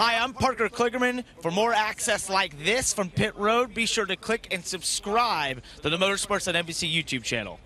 Hi, I'm Parker Kligerman. For more access like this from Pit Road, be sure to click and subscribe to the Motorsports on NBC YouTube channel.